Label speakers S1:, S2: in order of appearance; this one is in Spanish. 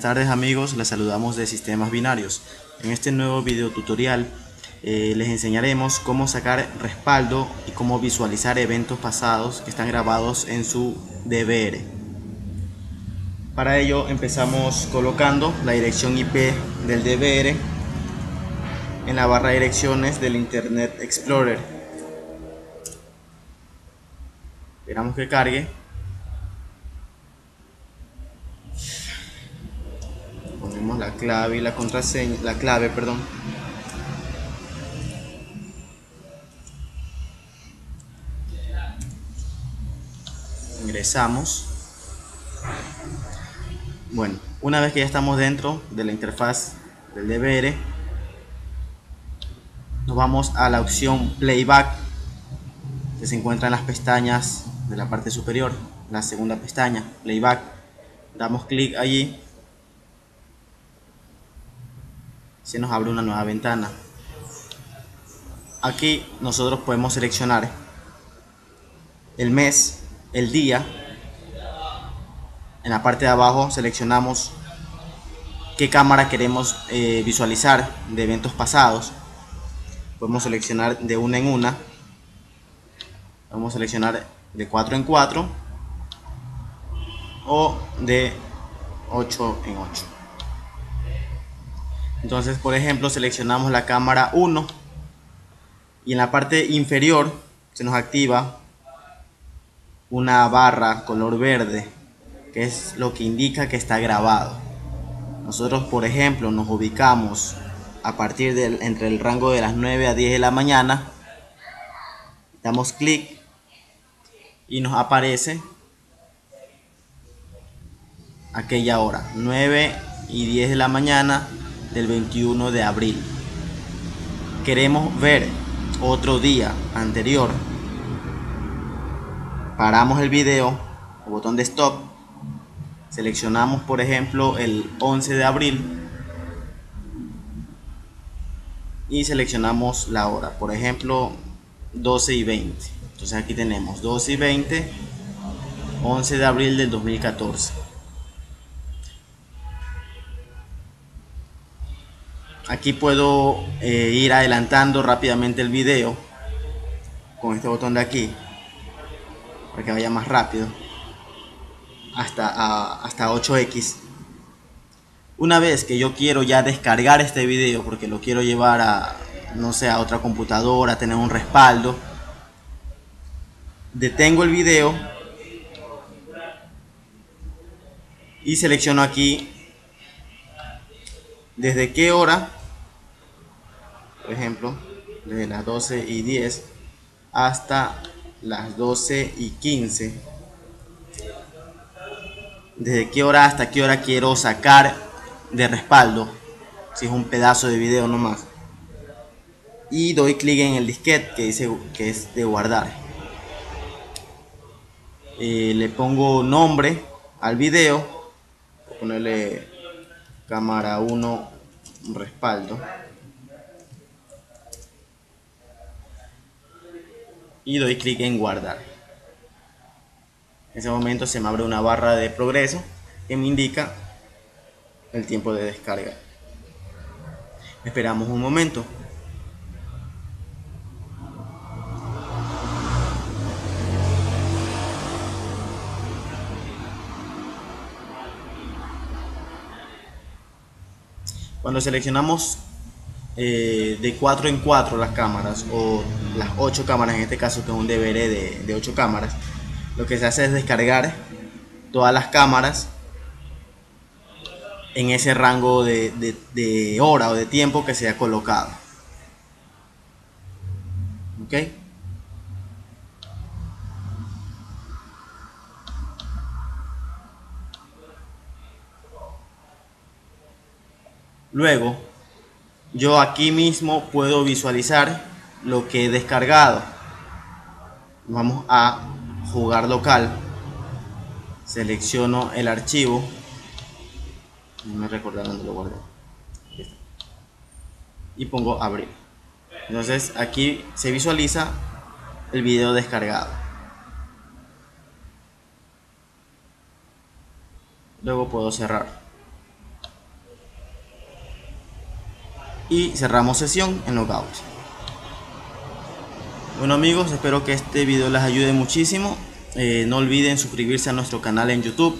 S1: Buenas tardes amigos, les saludamos de Sistemas Binarios. En este nuevo video tutorial eh, les enseñaremos cómo sacar respaldo y cómo visualizar eventos pasados que están grabados en su DVR. Para ello empezamos colocando la dirección IP del DVR en la barra direcciones del Internet Explorer. Esperamos que cargue ponemos la clave y la contraseña, la clave, perdón. Ingresamos. Bueno, una vez que ya estamos dentro de la interfaz del DVR, nos vamos a la opción Playback, que se encuentra en las pestañas de la parte superior, la segunda pestaña, Playback. Damos clic allí se nos abre una nueva ventana. Aquí nosotros podemos seleccionar el mes el día. En la parte de abajo seleccionamos qué cámara queremos eh, visualizar de eventos pasados. Podemos seleccionar de una en una. Vamos a seleccionar de 4 en 4 o de 8 en 8 entonces, por ejemplo, seleccionamos la cámara 1 y en la parte inferior se nos activa una barra color verde, que es lo que indica que está grabado. Nosotros, por ejemplo, nos ubicamos a partir del entre el rango de las 9 a 10 de la mañana. Damos clic y nos aparece aquella hora, 9 y 10 de la mañana del 21 de abril. Queremos ver otro día anterior. Paramos el video, el botón de stop. Seleccionamos por ejemplo el 11 de abril. Y seleccionamos la hora, por ejemplo 12 y 20. Entonces aquí tenemos 12 y 20, 11 de abril del 2014. Aquí puedo eh, ir adelantando rápidamente el video con este botón de aquí para que vaya más rápido hasta, hasta 8x una vez que yo quiero ya descargar este video porque lo quiero llevar a no sé a otra computadora tener un respaldo detengo el video y selecciono aquí desde qué hora por ejemplo, desde las 12 y 10 hasta las 12 y 15. Desde qué hora hasta qué hora quiero sacar de respaldo, si es un pedazo de video nomás. Y doy clic en el disquete que dice que es de guardar. Eh, le pongo nombre al video, ponerle cámara 1 respaldo. Y doy clic en guardar. En ese momento se me abre una barra de progreso que me indica el tiempo de descarga. Esperamos un momento. Cuando seleccionamos eh, de 4 en 4 las cámaras o las 8 cámaras en este caso que es un DVD de, de 8 cámaras lo que se hace es descargar todas las cámaras en ese rango de, de, hora o de tiempo que se ha colocado. Ok luego yo aquí mismo puedo visualizar lo que he descargado. Vamos a jugar local. Selecciono el archivo. No me recordar dónde lo guardé. Y pongo abrir. Entonces aquí se visualiza el video descargado. Luego puedo cerrar y cerramos sesión en logout. Bueno amigos, espero que este video les ayude muchísimo. Eh, no olviden suscribirse a nuestro canal en YouTube